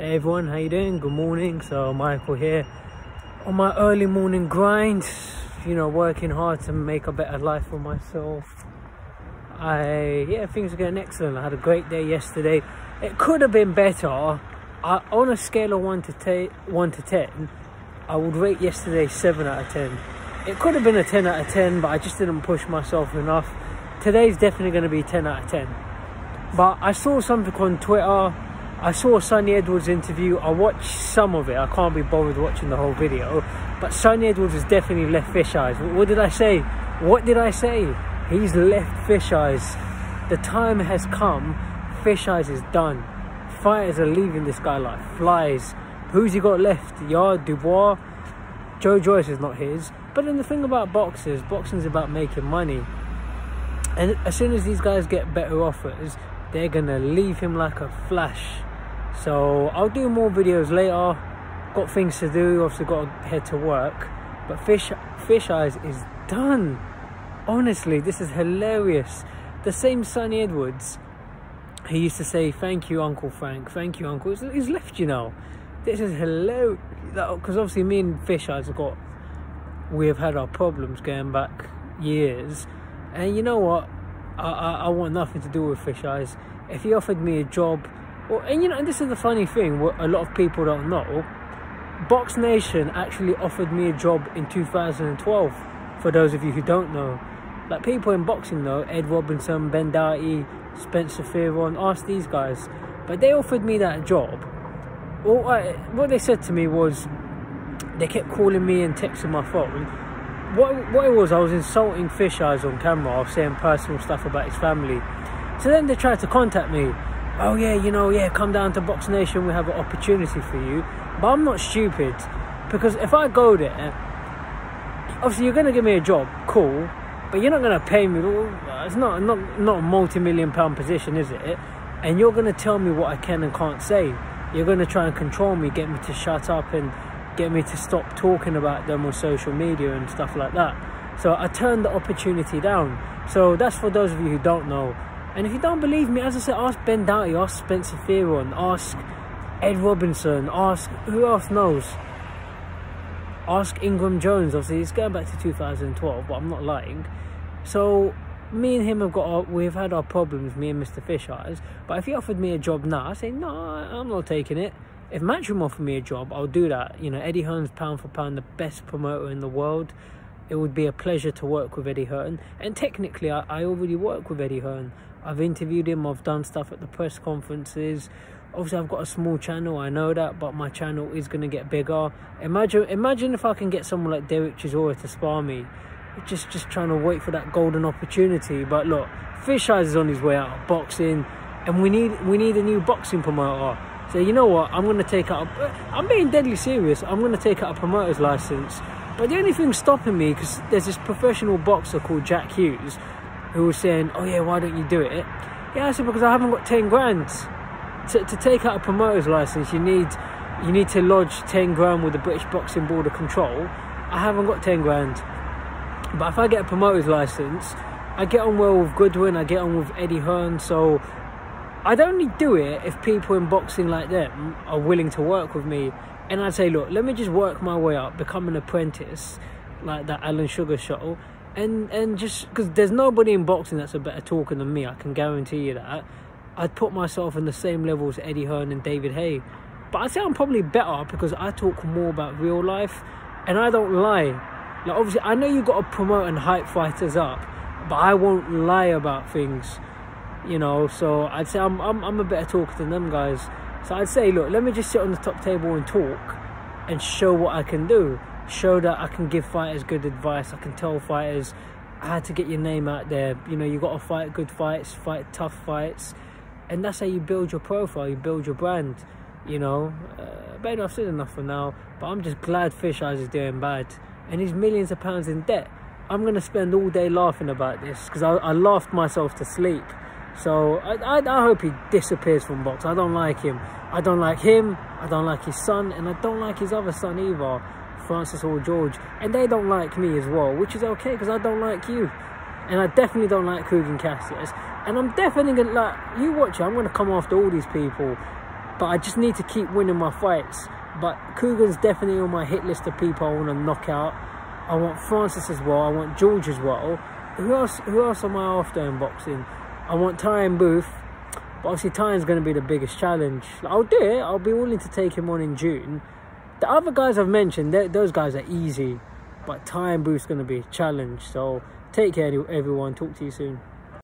Hey everyone, how you doing? Good morning. So Michael here on my early morning grind. You know, working hard to make a better life for myself. I yeah, things are going excellent. I had a great day yesterday. It could have been better. I, on a scale of one to one to ten, I would rate yesterday seven out of ten. It could have been a ten out of ten, but I just didn't push myself enough. Today's definitely going to be ten out of ten. But I saw something on Twitter I saw Sunny Edwards interview. I watched some of it. I can't be bothered watching the whole video. But Sunny Edwards has definitely left fish eyes. What did I say? What did I say? He's left fish eyes. The time has come. Fish eyes is done. Fighters are leaving this guy like flies. Who's he got left? Yarde, Dubois. Joe Joyce is not his. But then the thing about boxers, boxing is about making money. And as soon as these guys get better offers, they're gonna leave him like a flash so I'll do more videos later. Got things to do obviously got to head to work. But fish fish eyes is done. Honestly this is hilarious. The same Sunny Edwards he used to say thank you Uncle Frank. Thank you Uncle. He's left you now this is hilarious. Because obviously me and fish eyes have got we have had our problems going back years. And you know what? I, I, I want nothing to do with fish eyes. If he offered me a job well, and you know, and this is the funny thing, what a lot of people don't know. Box Nation actually offered me a job in 2012. For those of you who don't know, like people in boxing know, Ed Robinson, Ben Doughty, Spencer Fearon, ask these guys. But they offered me that job. Well, I, what they said to me was, they kept calling me and texting my phone. What, what it was, I was insulting Fish Eyes on camera. I was saying personal stuff about his family. So then they tried to contact me oh yeah, you know, yeah, come down to Box Nation, we have an opportunity for you. But I'm not stupid because if I go there, obviously you're gonna give me a job, cool, but you're not gonna pay me. It's not not not a multi-million pound position, is it? And you're gonna tell me what I can and can't say. You're gonna try and control me, get me to shut up, and get me to stop talking about them on social media and stuff like that. So I turned the opportunity down. So that's for those of you who don't know. And if you don't believe me, as I said, ask Ben Doughty, ask Spencer Fearon, ask Ed Robinson, ask who else knows. Ask Ingram Jones. Obviously, it's going back to 2012, but I'm not lying. So me and him have got our, we've had our problems, me and Mr. Fish Eyes. But if he offered me a job now, I say no, I'm not taking it. If Matchroom offered me a job, I'll do that. You know, Eddie Hearn's pound for pound the best promoter in the world. It would be a pleasure to work with Eddie Hearn. And technically, I, I already work with Eddie Hearn. I've interviewed him, I've done stuff at the press conferences. Obviously, I've got a small channel, I know that, but my channel is going to get bigger. Imagine imagine if I can get someone like Derek Chisora to spar me. Just, just trying to wait for that golden opportunity. But look, Fish Eyes is on his way out of boxing, and we need we need a new boxing promoter. So you know what? I'm going to take out. A, I'm being deadly serious. I'm going to take out a promoter's license. But the only thing stopping me, because there's this professional boxer called Jack Hughes, who was saying, "Oh yeah, why don't you do it?" Yeah, I said because I haven't got ten grand to, to take out a promoter's license. You need you need to lodge ten grand with the British Boxing Board of Control. I haven't got ten grand, but if I get a promoter's license, I get on well with Goodwin. I get on with Eddie Hearn. So I'd only do it if people in boxing like them are willing to work with me. And I'd say, look, let me just work my way up, become an apprentice, like that Alan Sugar show, and and just because there's nobody in boxing that's a better talker than me, I can guarantee you that. I'd put myself in the same level as Eddie Hearn and David Haye, but I'd say I'm probably better because I talk more about real life, and I don't lie. Like obviously, I know you got to promote and hype fighters up, but I won't lie about things, you know. So I'd say I'm I'm, I'm a better talker than them guys. So I'd say, look, let me just sit on the top table and talk, and show what I can do show that I can give fighters good advice. I can tell fighters how to get your name out there. You know, you got to fight good fights, fight tough fights, and that's how you build your profile. You build your brand. You know, uh, but I've said enough for now. But I'm just glad Fish Eyes is doing bad, and he's millions of pounds in debt. I'm gonna spend all day laughing about this because I, I, laughed myself to sleep. So I, I, I hope he disappears from box. I don't like him. I don't like him. I don't like his son, and I don't like his other son either. Francis or George, and they don't like me as well, which is okay because I don't like you, and I definitely don't like Kugan Cassius, and I'm definitely gonna like you watch it. I'm gonna come after all these people. but I just need to keep winning my fights. But Kugan's definitely on my hit list of people I want to knock out. I want Francis as well. I want George as well. Who else? Who else am I after in boxing? I want Tyron Booth. But obviously, Tyron's going to be the biggest challenge. I'll do it. I'll be willing to take him on in June. The other guys I've mentioned, those guys are easy. But Tyron Booth's going to be a challenge. So take care, everyone. Talk to you soon.